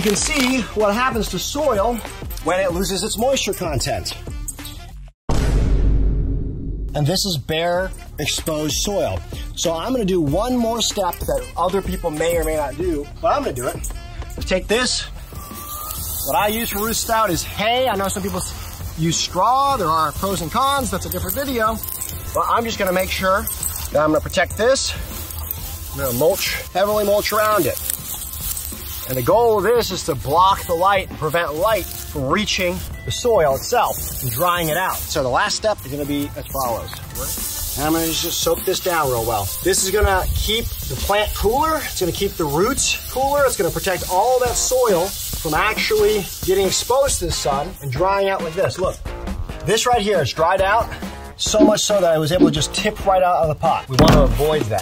you can see what happens to soil when it loses its moisture content. And this is bare, exposed soil. So I'm gonna do one more step that other people may or may not do, but I'm gonna do it. Take this. What I use for root stout is hay. I know some people use straw. There are pros and cons. That's a different video. But I'm just gonna make sure that I'm gonna protect this. I'm gonna mulch, heavily mulch around it. And the goal of this is to block the light and prevent light from reaching the soil itself and drying it out. So the last step is gonna be as follows. And I'm gonna just soak this down real well. This is gonna keep the plant cooler. It's gonna keep the roots cooler. It's gonna protect all that soil from actually getting exposed to the sun and drying out like this. Look, this right here is dried out so much so that I was able to just tip right out of the pot. We want to avoid that.